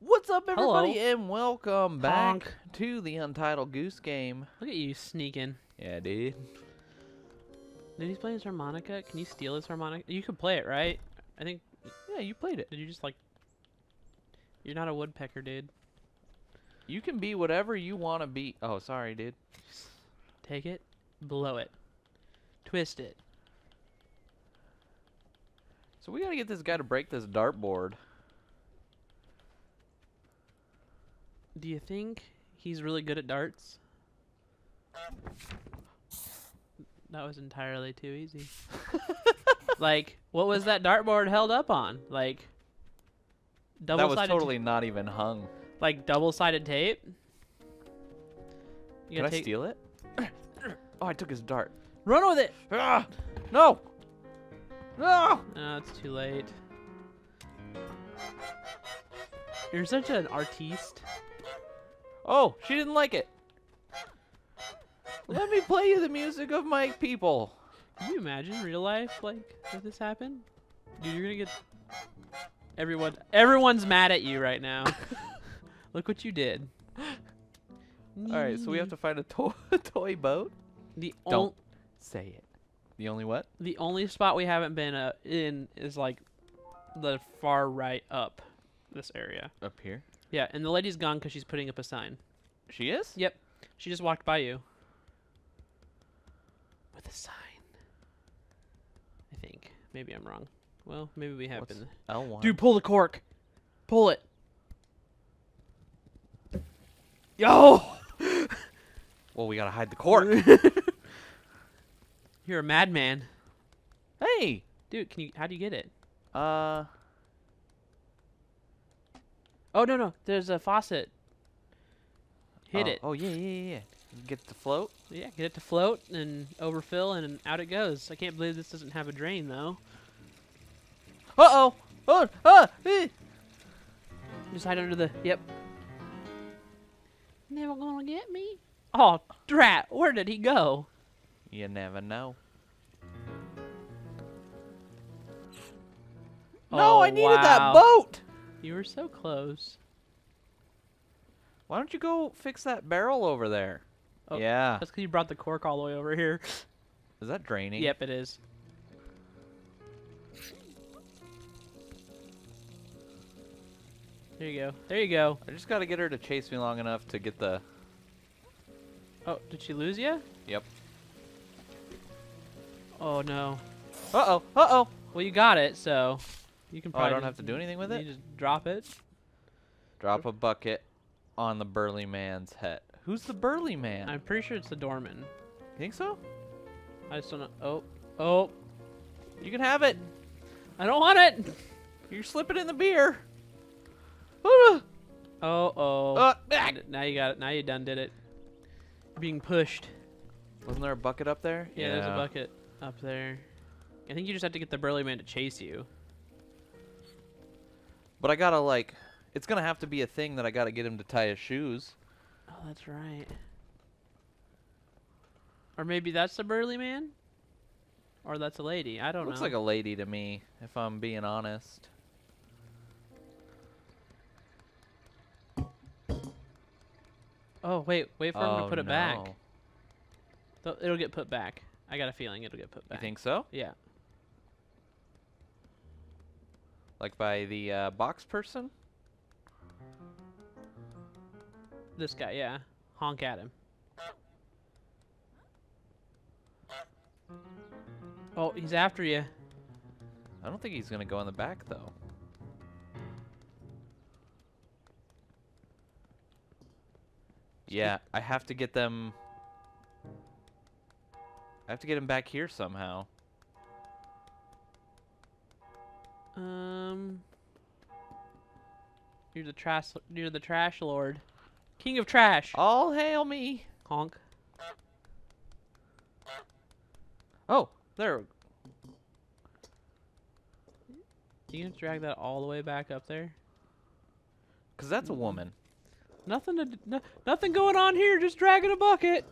What's up, Hello. everybody, and welcome back Honk. to the Untitled Goose Game. Look at you sneaking. Yeah, dude. Dude, he's playing his harmonica. Can you steal his harmonica? You could play it, right? I think. Yeah, you played it. Did you just like? You're not a woodpecker, dude. You can be whatever you want to be. Oh, sorry, dude. Take it, blow it, twist it. So we gotta get this guy to break this dartboard. Do you think he's really good at darts? That was entirely too easy. like, what was that dartboard held up on? Like, double. that was totally not even hung. like double-sided tape. You Can I steal it? oh, I took his dart. Run with it. Ah! No! No! No, it's too late. You're such an artiste. Oh, she didn't like it. Let me play you the music of my people. Can you imagine real life like if this happened? Dude, you're gonna get everyone. Everyone's mad at you right now. Look what you did. All right, so we have to find a toy, toy boat. The Don't. Say it. The only what? the only spot we haven't been uh, in is like the far right up this area. Up here. Yeah, and the lady's gone because she's putting up a sign. She is? Yep, she just walked by you with a sign. I think. Maybe I'm wrong. Well, maybe we have What's been. L1. Dude, pull the cork. Pull it. Yo! Well, we gotta hide the cork. You're a madman. hey! Dude, can you how do you get it? Uh, Oh no no, there's a faucet. Hit oh, it. Oh, yeah, yeah, yeah, yeah. Get it to float. Yeah, get it to float and overfill and out it goes. I can't believe this doesn't have a drain though. Uh-oh! Oh, ah! eh. Just hide under the yep. Never gonna get me. Oh, drat! Where did he go? You never know. No, Oh, I needed that boat! You were so close. Why don't you go fix that barrel over there? Oh, yeah. That's because you brought the cork all the way over here. Is that draining? Yep, it is. There you go. There you go. I just gotta get her to chase me long enough to get the... Oh, did she lose you? Yep. Oh no. Uh-oh! Uh-oh! Well, you got it, so you can Oh, I probably. don't have to do anything with it. you just drop it. Drop a bucket on the burly man's head. Who's the burly man? I'm pretty sure it's the doorman. You think so? I just don't know. Oh, oh, You can have it. I don't want it. You're slipping in the beer. Ah! Oh, oh. Uh, N- now you got it. Now you done did it. Being pushed. Wasn't there a bucket up there? Yeah, there's a bucket up there. I think you just have to get the burly man to chase you. But I gotta like, it's gonna have to be a thing that I gotta get him to tie his shoes. Oh, that's right. Or maybe that's the burly man? Or that's a lady. I don't Looks know. Looks like a lady to me, if I'm being honest. oh, wait. Wait for him to Oh, put it back. no. It'll get put back. I got a feeling it'll get put You back. think so? Yeah. Like by the uh, box person? This guy, yeah. Honk at him. Oh, he's after you. I don't think he's gonna go in the back though. Yeah, I have to get them. I have to get him back here somehow. Um, you're the trash. You're the trash lord, king of trash. All hail me! Honk. Oh, there. You drag that all the way back up there? Cause that's a woman. Nothing to. No, nothing going on here. Just dragging a bucket.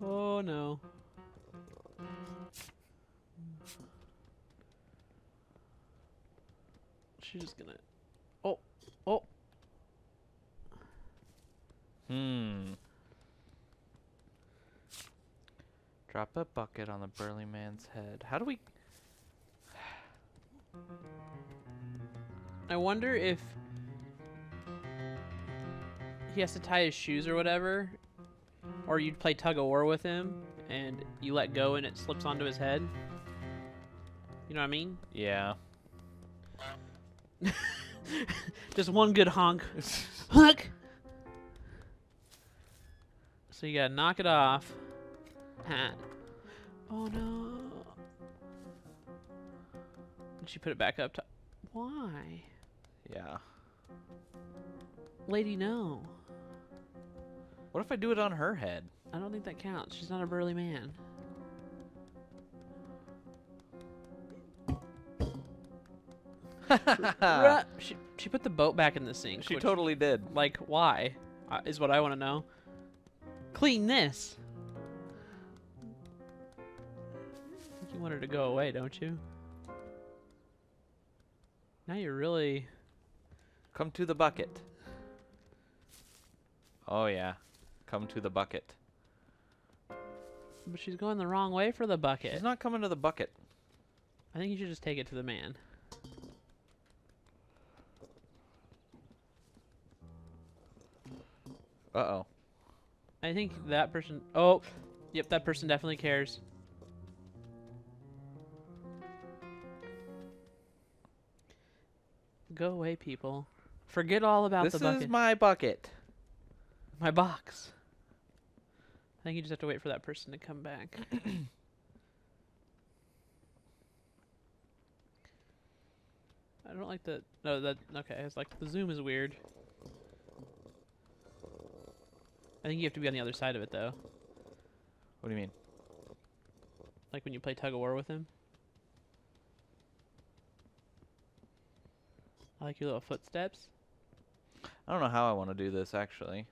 Oh no. She's just gonna. Oh, oh. Hmm. Drop a bucket on the burly man's head. How do we? I wonder if he has to tie his shoes or whatever, or you'd play tug of war with him and you let go and it slips onto his head. You know what I mean? Yeah. Just one good honk. Honk. So you gotta knock it off. Oh no. Did she put it back up? To Why? yeah. Lady, no. What if I do it on her head? I don't think that counts. She's not a burly man. She, she put the boat back in the sink. she which- totally did. Like, why? Uh, is what I want to know. Clean this. You want her to go away, don't you? Now you're really. Come to the bucket. Oh yeah. Come to the bucket. But she's going the wrong way for the bucket. She's not coming to the bucket. I think you should just take it to the man. Uh oh. I think that person. Oh, yep, that person definitely cares. Go away, people. Forget all about This the bucket. This is my bucket. my box. I think you just have to wait for that person to come back. I don't like the. No, that. Okay, it's like the zoom is weird. I think you have to be on the other side of it though. What do you mean? Like when you play tug of war with him. I like your little footsteps. I don't know how I want to do this actually.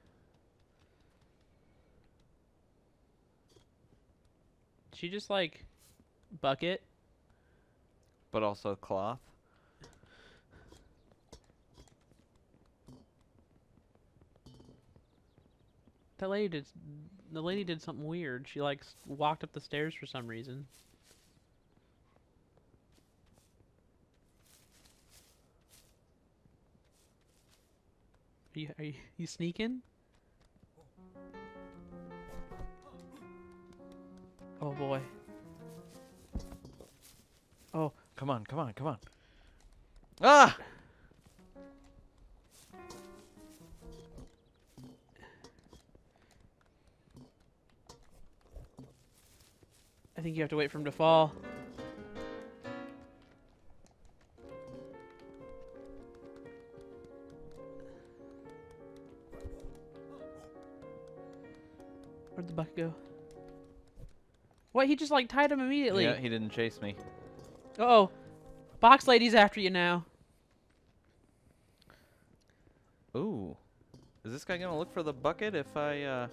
She just like bucket. But also cloth. That lady did. The lady did something weird. She like walked up the stairs for some reason. Are you are you, you sneaking? Oh boy. Oh, Come on, come on, come on. Ah! Think you have to wait for him to fall. Where'd the bucket go? What? He just like tied him immediately. Yeah, he didn't chase me. Uh oh. Box lady's after you now. Ooh. Is this guy gonna look for the bucket if I, uh...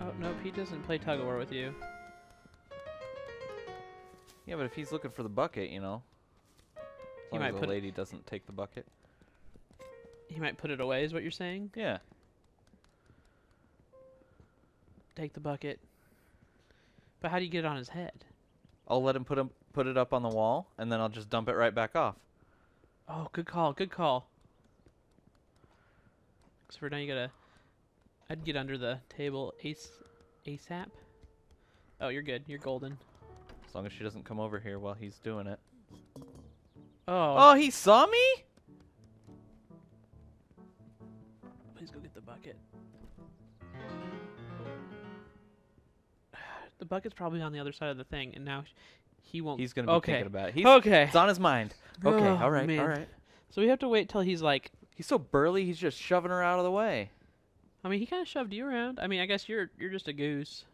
Oh, nope, he doesn't play tug of war with you. Yeah, but if he's looking for the bucket, you know. As He might as the it- lady doesn't take the bucket. He might put it away, is what you're saying? Yeah. Take the bucket. But how do you get it on his head? I'll let him put him put it up on the wall, and then I'll just dump it right back off. Oh, good call, good call. So for now you gotta... I'd get under the table ace, ASAP. Oh, you're good. You're golden. As long as she doesn't come over here while he's doing it. Oh, Oh, he saw me? please go get the bucket. The bucket's probably on the other side of the thing, and now he won't. He's gonna be okay. thinking about it. He's, okay. It's on his mind. Okay, Oh, all right, man. all right. So we have to wait till he's like. He's so burly, he's just shoving her out of the way. I mean, he kind of shoved you around. I mean, I guess you're you're just a goose.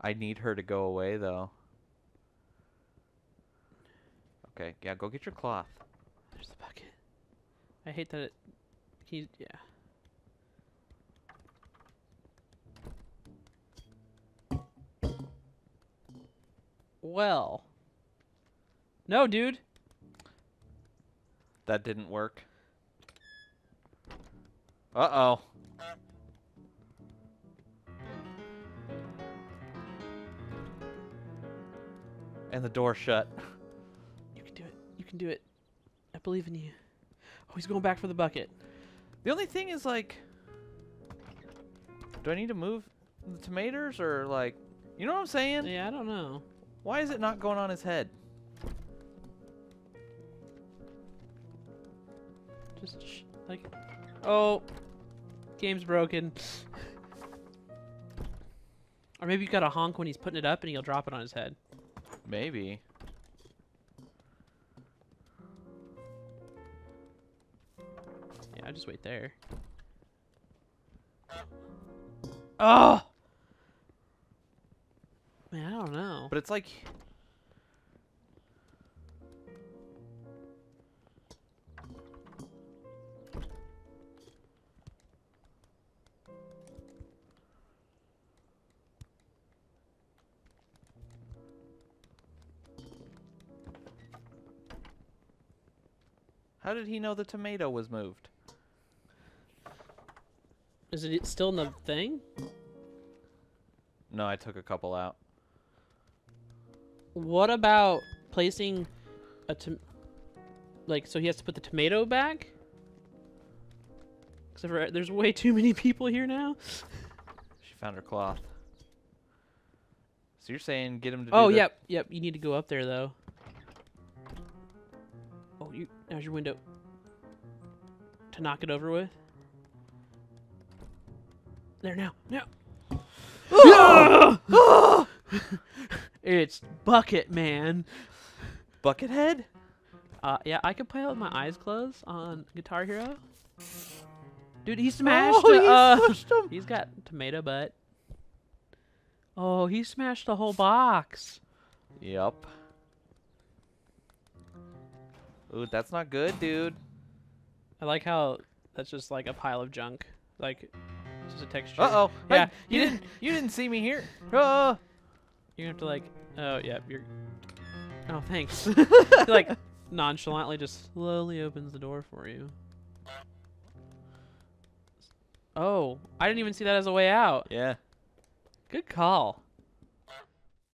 I need her to go away, though. Okay, yeah, go get your cloth. There's the bucket. I hate that it. He's yeah. Well. No, dude. That didn't work. Uh-oh. And the door shut. believe in you. Oh, he's going back for the bucket. The only thing is like Do I need to move the tomatoes or like you know what I'm saying? Yeah, I don't know. Why is it not going on his head? Just sh- like, oh, game's broken. or maybe you got to honk when he's putting it up, and he'll drop it on his head. Maybe. I just wait there. Oh, man, I don't know. But it's like How did he know the tomato was moved? Is it still in the thing? No, I took a couple out. What about placing a tom- like so he has to put the tomato back? Except for there's way too many people here now. She found her cloth. So you're saying get him to do Oh, yep, yep. You need to go up there though. Oh, you. There's your window. To knock it over with. There now, now. it's Bucket Man. Buckethead? Uh, yeah, I could play it with my eyes closed on Guitar Hero. Dude, he smashed. Oh, he uh, smushed him. He's got tomato butt. Oh, he smashed the whole box. Yep. Ooh, that's not good, dude. I like how that's just like a pile of junk. Like, just a texture. Uh oh. Yeah, you didn't. You didn't see me here. Oh. You have to like, oh yeah, you're. Oh thanks. Like nonchalantly just slowly opens the door for you. Oh, I didn't even see that as a way out. Yeah. Good call.